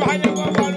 भाई